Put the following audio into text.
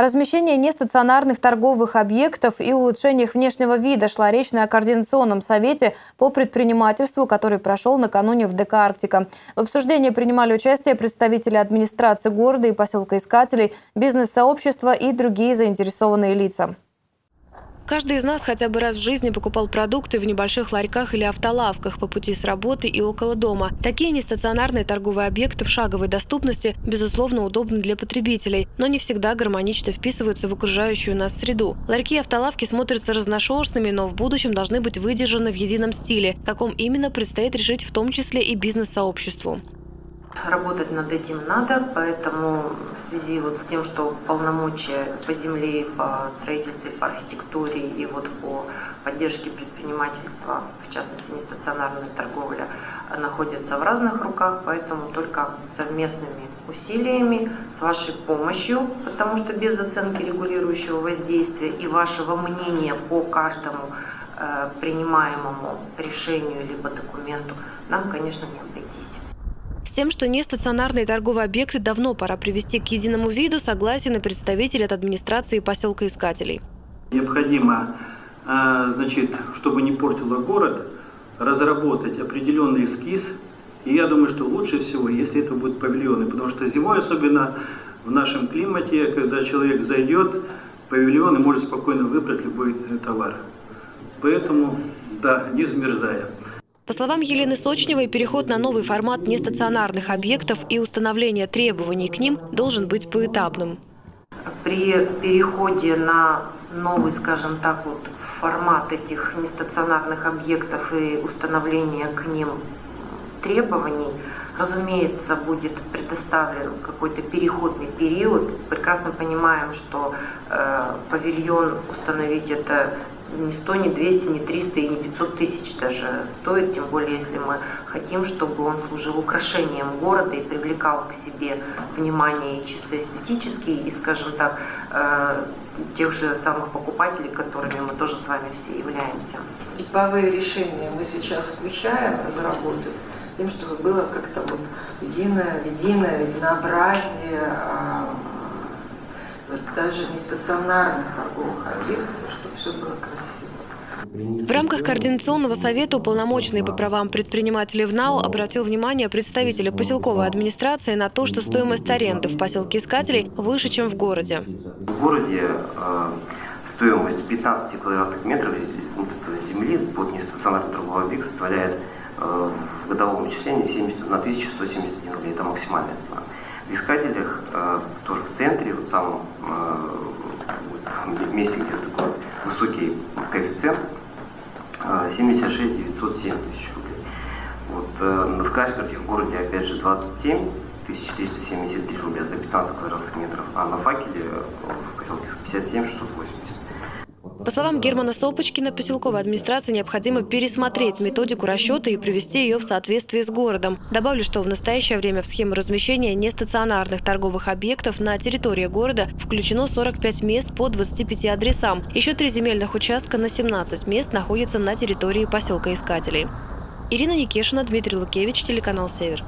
Размещении нестационарных торговых объектов и улучшениях внешнего вида шла речь на Координационном совете по предпринимательству, который прошел накануне в ДК «Арктика». В обсуждении принимали участие представители администрации города и поселка Искателей, бизнес-сообщества и другие заинтересованные лица. Каждый из нас хотя бы раз в жизни покупал продукты в небольших ларьках или автолавках по пути с работы и около дома. Такие нестационарные торговые объекты в шаговой доступности, безусловно, удобны для потребителей, но не всегда гармонично вписываются в окружающую нас среду. Ларьки и автолавки смотрятся разношерстными, но в будущем должны быть выдержаны в едином стиле. Каком именно предстоит решить в том числе и бизнес-сообществу. Работать над этим надо, поэтому в связи вот с тем, что полномочия по земле, по строительству, по архитектуре и вот по поддержке предпринимательства, в частности нестационарная торговля, находятся в разных руках, поэтому только совместными усилиями, с вашей помощью, потому что без оценки регулирующего воздействия и вашего мнения по каждому э, принимаемому решению либо документу нам, конечно, не обойтись тем, что нестационарные торговые объекты давно пора привести к единому виду, согласен и представитель от администрации поселка Искателей. Необходимо, а, значит, чтобы не портило город, разработать определенный эскиз. И я думаю, что лучше всего, если это будут павильоны, потому что зимой, особенно в нашем климате, когда человек зайдет, павильон и может спокойно выбрать любой товар. Поэтому, да, не замерзая. По словам Елены Сочневой, переход на новый формат нестационарных объектов и установление требований к ним должен быть поэтапным. При переходе на новый, скажем так, вот формат этих нестационарных объектов и установления к ним требований, разумеется, будет предоставлен какой-то переходный период. Прекрасно понимаем, что э, павильон установить это не 100, не 200, не 300 и не 500 тысяч даже стоит, тем более если мы хотим, чтобы он служил украшением города и привлекал к себе внимание чисто эстетически и, скажем так, э, тех же самых покупателей, которыми мы тоже с вами все являемся. Типовые решения мы сейчас включаем разработать тем, чтобы было как-то вот единое, единое единообразие а, вот даже не стационарных торговых объектов, все было красиво. В рамках Координационного совета уполномоченный по правам предпринимателей ВНАУ обратил внимание представителя поселковой администрации на то, что стоимость аренды в поселке Искателей выше, чем в городе. В городе э, стоимость 15 квадратных метров земли под нестационарный торговый объект составляет э, в годовом исчислении 70, на 1171 рублей. Это максимальная цена. В искателях, э, тоже в центре, в самом месте, где такой высокий коэффициент, э, 76 907 тысяч рублей. Вот, э, в Кашгарте в городе, опять же, 27 1373 рубля за 15 квадратных метров, а на факеле э, в поселке 57 680. По словам Германа Сопочкина, поселковой администрации необходимо пересмотреть методику расчета и привести ее в соответствие с городом. Добавлю, что в настоящее время в схему размещения нестационарных торговых объектов на территории города включено 45 мест по 25 адресам. Еще три земельных участка на 17 мест находятся на территории поселка Искателей. Ирина Никешина, Дмитрий Лукевич, телеканал «Север».